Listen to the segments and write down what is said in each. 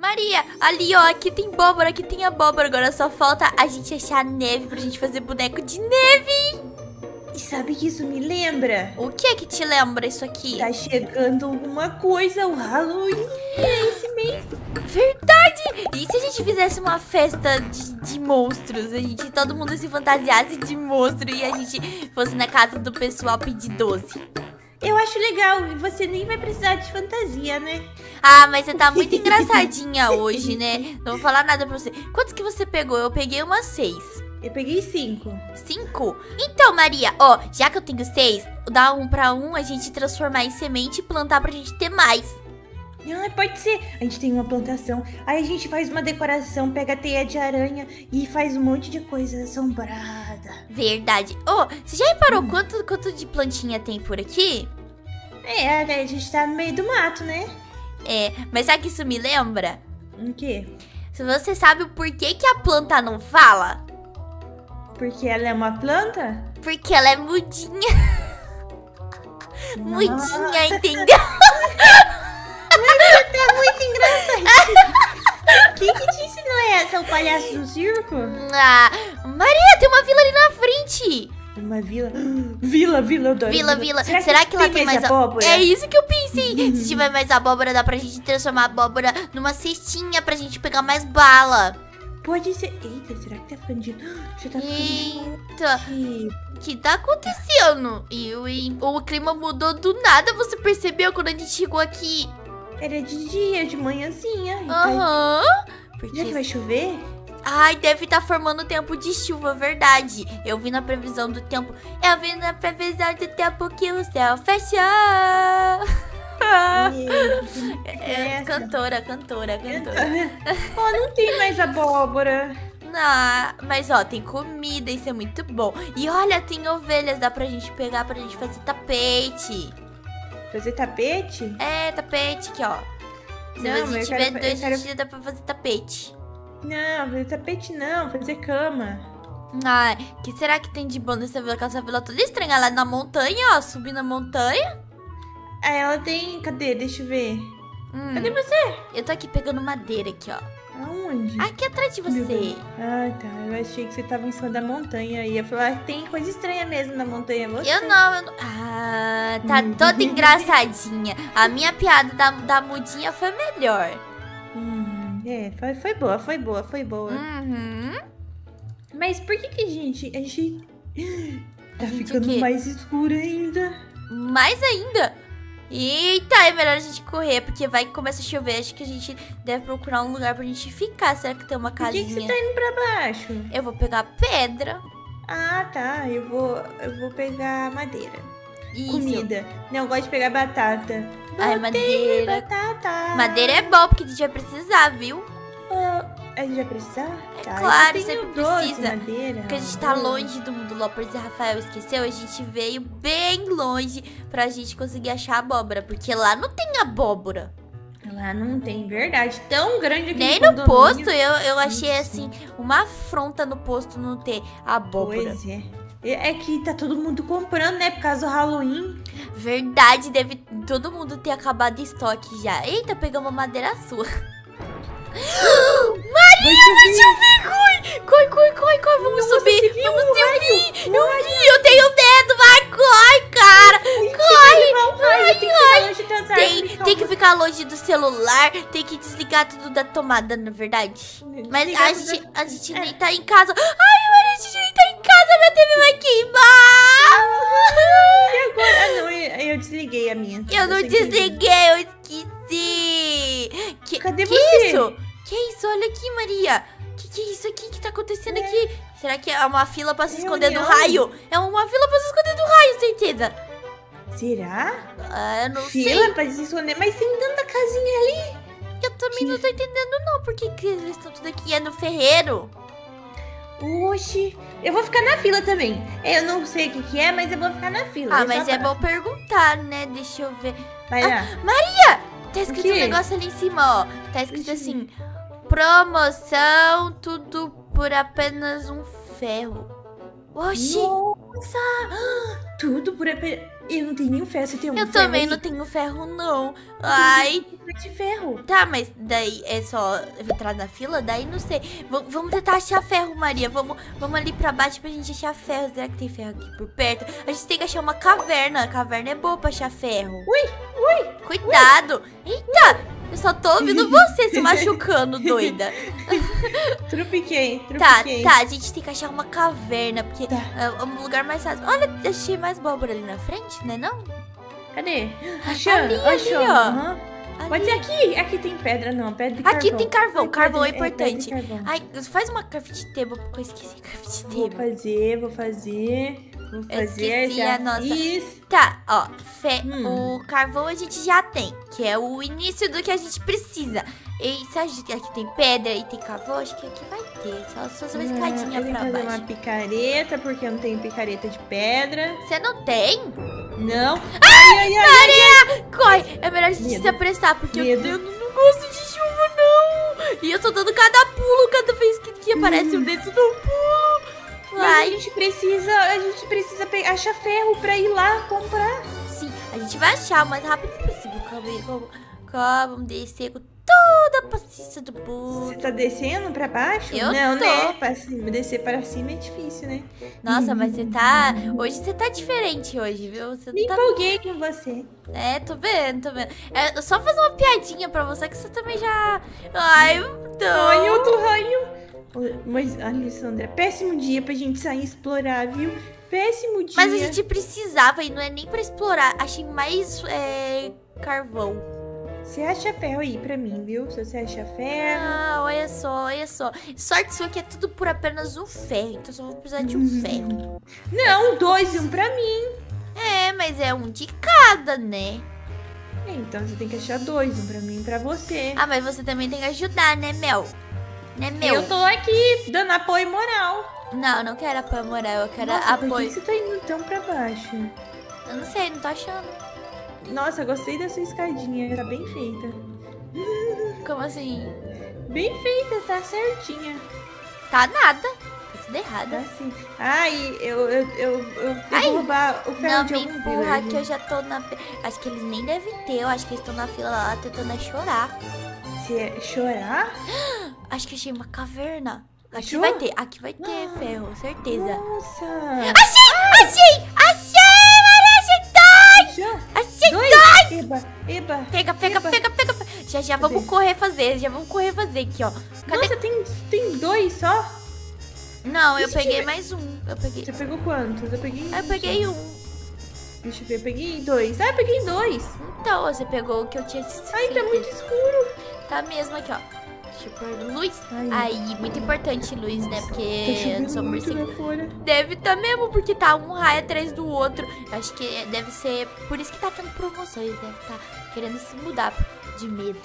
Maria, ali ó, aqui tem abóbora, aqui tem abóbora. Agora só falta a gente achar neve pra gente fazer boneco de neve. E sabe que isso me lembra? O que é que te lembra isso aqui? Tá chegando alguma coisa, o Halloween é esse mês. Verdade! E se a gente fizesse uma festa de, de monstros? A gente, todo mundo se fantasiasse de monstro e a gente fosse na casa do pessoal pedir doce. Eu acho legal, e você nem vai precisar de fantasia, né? Ah, mas você tá muito engraçadinha hoje, né? Não vou falar nada pra você. Quantos que você pegou? Eu peguei umas seis. Eu peguei cinco. Cinco? Então, Maria, ó, já que eu tenho seis, dá um pra um, a gente transformar em semente e plantar pra gente ter mais. Ah, pode ser. A gente tem uma plantação, aí a gente faz uma decoração, pega teia de aranha e faz um monte de coisa assombrada. Verdade. Ô, você já reparou quanto, quanto de plantinha tem por aqui? É, a gente tá no meio do mato, né? É, mas sabe que isso me lembra? O quê? Se você sabe o porquê que a planta não fala? Porque ela é uma planta? Porque ela é mudinha. Mudinha, entendeu? Tá muito engraçado. Quem que te ensinou essa? O palhaço do circo? Ah, Maria, tem uma vila ali na frente. Uma vila. Vila, vila, eu adoro. Vila, vila. Será, que, lá tem mais abóbora? É isso que eu pensei. Se tiver mais abóbora, dá pra gente transformar a abóbora numa cestinha pra gente pegar mais bala. Pode ser. Eita, será que tá ficando. Já tá ficando Eita, o que tá acontecendo? E, o- o clima mudou do nada, você percebeu quando a gente chegou aqui? Era de dia, de manhãzinha. e tá- Aham. Será que Porque... vai chover? Ai, deve estar formando tempo de chuva, verdade. Eu vi na previsão do tempo. Eu vi na previsão do tempo que o céu fechou. É, cantora, cantora, cantora. Ó, não tem mais abóbora. Não, mas ó, tem comida, isso é muito bom. E olha, tem ovelhas, dá pra gente pegar pra gente fazer tapete. Fazer tapete? É, tapete aqui, ó. Se Não, eu tiver quero- dois quero- dias, dá pra fazer tapete. Não, fazer tapete não, fazer cama. Ai, que será que tem de bom nessa vila? Essa vila toda estranha. Lá na montanha, ó, subindo a montanha. Ah, ela tem. Cadê? Deixa eu ver. Hum, Cadê você? Eu tô aqui pegando madeira aqui, ó. Aonde? Aqui atrás de você. Ah, tá. Eu achei que você tava em cima da montanha. E ia falar que tem coisa estranha mesmo na montanha. Você. Eu não, eu não. Ah, tá Hum. toda engraçadinha. A minha piada da, da mudinha foi melhor. Hum, é, foi, foi boa, foi boa, foi boa. Uhum. Mas por que que a gente. A gente. Tá A gente ficando mais escuro ainda. Mais ainda. Eita, é melhor a gente correr, porque vai que começa a chover. Acho que a gente deve procurar um lugar pra gente ficar. Será que tem uma Por que, casinha? que você tá indo pra baixo? Eu vou pegar pedra. Ah, tá. Eu vou. Eu vou pegar madeira. Isso. Comida. Não, eu gosto de pegar batata. Ai, madeira. Batata. Madeira é bom, porque a gente vai precisar, viu? Ah, a gente vai precisar? Tá, claro, 12 precisa. Madeira. Porque a gente tá longe do mundo Lopers e Rafael esqueceu. A gente veio bem longe pra gente conseguir achar abóbora. Porque lá não tem abóbora. Lá não tem, verdade. Tão grande aqui Nem no posto eu, eu achei assim, uma afronta no posto não ter abóbora. Pois é. É é que tá todo mundo comprando, né? Por causa do Halloween. Verdade, deve todo mundo ter acabado estoque já. Eita, pegamos madeira sua. Vai chover, corre! Corre, corre, corre, corre, vamos subir. você viu vamos subir. Eu vi, eu tenho medo, vai, corre, cara. Corre! Ai, Tem, tem que ficar longe do celular, tem que desligar tudo da tomada, na verdade. Mas a gente, a gente nem tá em casa. Ai, a gente nem tá em casa, minha TV vai queimar. Agora, ah, não, eu, eu desliguei a minha. Eu não desliguei, eu esqueci. Que, Cadê que você? isso? Que isso? Olha aqui, Maria. Que que é isso aqui que tá acontecendo aqui? Será que é uma fila pra se esconder do raio? É uma fila pra se esconder do raio, certeza. Será? Ah, eu não Fila sei. pra se esconder, mas tem tanta casinha ali. Eu também não tô entendendo não. Por que, que eles estão tudo aqui? É no ferreiro? Oxi, eu vou ficar na fila também. Eu não sei o que, que é, mas eu vou ficar na fila. Ah, Eu mas é bom perguntar, né? Deixa eu ver. Vai lá. Tá escrito um negócio ali em cima, ó. Tá escrito eu assim: promoção, tudo por apenas um ferro. Oxi! Nossa! Tudo por apenas. Eu não tenho nenhum ferro. Você tem um Eu ferro também aí? não tenho ferro, não. Ai, de ferro. tá, mas daí é só entrar na fila? Daí não sei. V- vamos tentar achar ferro, Maria. Vamos, vamos ali pra baixo pra gente achar ferro. Será que tem ferro aqui por perto? A gente tem que achar uma caverna. A caverna é boa pra achar ferro. Ui, ui. Cuidado! Eita! Eu só tô ouvindo você se machucando, doida. Trupiquei, Tá, trupiquei. tá, a gente tem que achar uma caverna, porque Tá. é um lugar mais fácil. Olha, achei mais abóbora ali na frente, né não? Cadê? Achou? Ali, ali, Achou? ó. Aham. Ali. Pode ser aqui. Aqui tem pedra, não. Pedra Aqui carvão. tem carvão, carvão é pedra- importante. e carvão. Ai, faz uma craft table, porque eu esqueci craft Vou table. fazer, vou fazer. Vou Eu fazer. esqueci já a nossa. Fiz. Tá, ó, fe- Hum. o carvão a gente já tem, que é o início do que a gente precisa. E se a gente aqui tem pedra e tem carvão, acho que aqui vai ter. Só se fosse uma escadinha eu pra que fazer baixo. uma picareta, porque eu não tenho picareta de pedra. Você não tem? Não. Ai, ai, ai. Corre! É melhor a gente Medo. se apressar, porque eu, Medo. eu não não gosto de chuva, não! E eu tô dando cada pulo cada vez que, que aparece um desses, eu dou um pulo! Mas a gente precisa, a gente precisa achar ferro pra ir lá comprar. Sim, a gente vai achar o mais rápido possível. Calma aí, calma. Calma, vamos descer com toda a paciência do Você mundo. tá descendo pra baixo? Eu não, tô. né? Pra cima, descer para cima é difícil, né? Nossa, mas você tá. Hoje você tá diferente hoje, viu? Você Me tá. empolguei com você. É, tô vendo, tô vendo. É só fazer uma piadinha pra você que você também já. Ai, não. Ai, outro raio. Mas, Alessandra, péssimo dia pra gente sair explorar, viu? Péssimo dia. Mas a gente precisava e não é nem pra explorar. Achei mais é, carvão. Você acha ferro aí pra mim, viu? Se você acha ferro. Ah, olha só, olha só. Sorte sua que é tudo por apenas um ferro. Então só vou precisar de um Uhum. ferro. Não, dois e um pra mim. É, mas é um de cada, né? É, Então você tem que achar dois, um pra mim e um pra você. Ah, mas você também tem que ajudar, né, Mel? Né, Mel? Eu tô aqui dando apoio moral. Não, não quero apoio moral, eu quero Nossa, por que apoio. você tá indo tão pra baixo? Eu não sei, não tô achando. Nossa, gostei da sua escadinha, tá bem feita. Como assim? Bem feita, tá certinha. Tá nada. Tá tudo errado. Tá assim. Ai, eu, eu, eu, eu, Ai, vou roubar o ferro Não de me algum empurra villager. que eu já tô na. Acho que eles nem devem ter. Eu acho que eles estão na fila lá tentando é chorar. Se é chorar? Acho que achei uma caverna. Aqui Achou? vai ter, aqui vai ter Ah. ferro, certeza. Nossa. Achei! Achei! Achei! Maria, achei dois! Achei Dois? Eba, eba. Pega, pega, Eba. pega, pega, pega. Já, já vamos correr fazer, já vamos correr fazer aqui, ó. Cadê? Nossa, tem, tem dois só? Não, eu E se peguei tiver- mais um. Eu peguei. Você pegou quantos? Eu peguei. Ah, eu peguei um. Deixa eu ver, eu peguei dois. Ah, eu peguei dois. Então, você pegou o que eu tinha Ai, tá muito escuro. Tá mesmo aqui, ó. Eu pôr luz. Aí, muito importante luz, né? tá Porque eu chovendo sou muito morcego. lá fora. Deve tá mesmo, porque tá um raio atrás do outro. Acho que deve ser. Por isso que tá tendo promoções. Deve tá querendo se mudar de medo.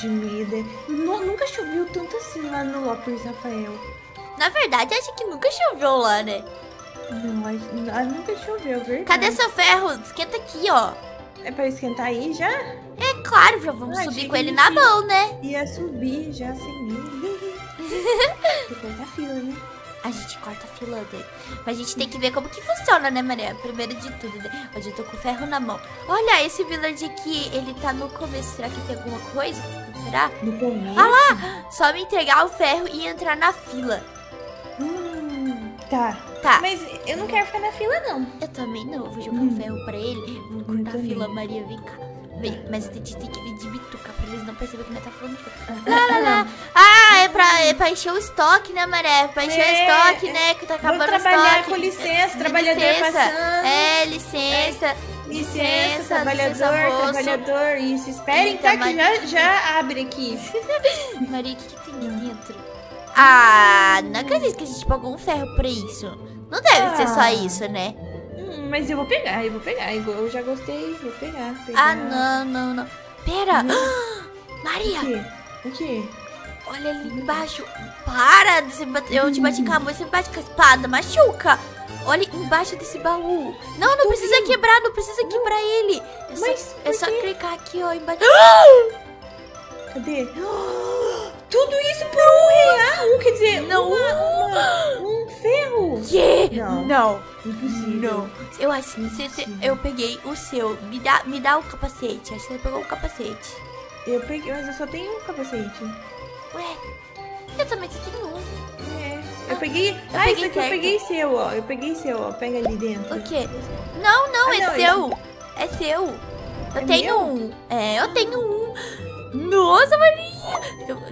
De medo. Nu- nunca choveu tanto assim lá no Lopes, Rafael. Na verdade, acho que nunca choveu lá, né? Não, acho- ah, nunca choveu, verdade. Cadê seu ferro? Esquenta aqui, ó. É pra esquentar aí já? É claro, já vamos Ah, subir com ele na mão, né? Ia subir já sem ele. Depois da fila, né? A gente corta a fila dele. Mas a gente tem que ver como que funciona, né, Maria? Primeiro de tudo, né? Hoje eu tô com o ferro na mão. Olha, esse village aqui, ele tá no começo. Será que tem alguma coisa? Será? No começo. Ah Só me entregar o ferro e entrar na fila. Hum, tá. Tá. Mas eu não quero ficar na fila, não. Eu também não. Eu vou jogar Hum. um ferro pra ele. Eu cortar a fila, Maria. Vem cá. Vem, mas a gente tem que vir de bituca pra eles não perceberem que nós tá falando. Ah, Lá, lá, lá. Ah, é pra, é pra encher o estoque, né, Maré? Pra encher É, o estoque, né? Que tá Vamos acabando o trabalhar estoque. com licença, É, trabalhador licença. passando. É, licença. Licença, licença, trabalhador, licença, moço. trabalhador. Isso, esperem, Eita, tá? Que mas- já, já abre aqui. Maria, o que, que tem aqui dentro? Ah, não acredito que a gente pagou um ferro pra isso. Não deve ser só Ah. isso, né? Hum, mas eu vou pegar, eu vou pegar. Eu já gostei, vou pegar. pegar. Ah, não, não, não. Pera. Hum. Maria, O quê? O quê? olha ali embaixo. Para de se bater. Eu te bati com a mão e você me bate com a espada. Machuca. Olha embaixo desse baú. Não, não Tô precisa quebrar, não precisa quebrar ele. É só, Mas é só quê? clicar aqui, ó, embaixo. Cadê? Tudo isso por um real? Quer dizer, Não. uma- uma- um ferro. Que? Não. Não. Impossível. Não. Eu acho que eu peguei o seu. Me dá, me dá o capacete. Acho que você pegou o capacete. Eu peguei, mas eu só tenho um capacete. Ué, eu também só tenho um. É. Eu peguei. ah, peguei isso aqui eu certo. peguei seu, ó. Eu peguei seu, ó. Pega ali dentro. O quê? Não, não, Ah, é não, seu. É seu. Eu É tenho meu? um. É, eu tenho um. Nossa, Maria!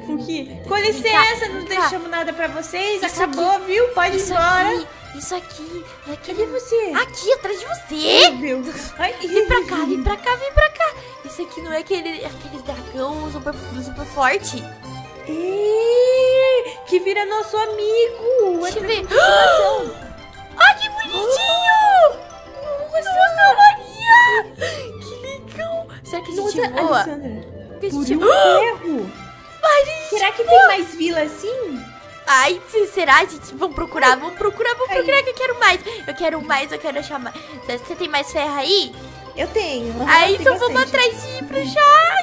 O quê? Com licença, não deixamos nada pra vocês. Isso Acabou, viu? Pode ir embora. aqui, isso aqui. Cadê Cadê você? Aqui, atrás de você. Meu Deus. Ai, Vem pra cá, vem pra cá, vem pra cá. Isso aqui não é aquele, aqueles dragão super, super forte. Ih, que vira nosso amigo. Deixa eu ver. Ai, que bonitinho! Nossa, Maria! Que legal! Será que a gente Nossa, voa? Alessandra. Que Por um ferro. Será que tem mais vila assim? Ai, se- será, gente? Vamos procurar, vamos procurar, vamos procurar que eu quero mais. Eu quero mais, eu quero achar mais. Você tem mais ferro aí? Eu tenho. aham, Aí então vamos atrás de ir pro chá.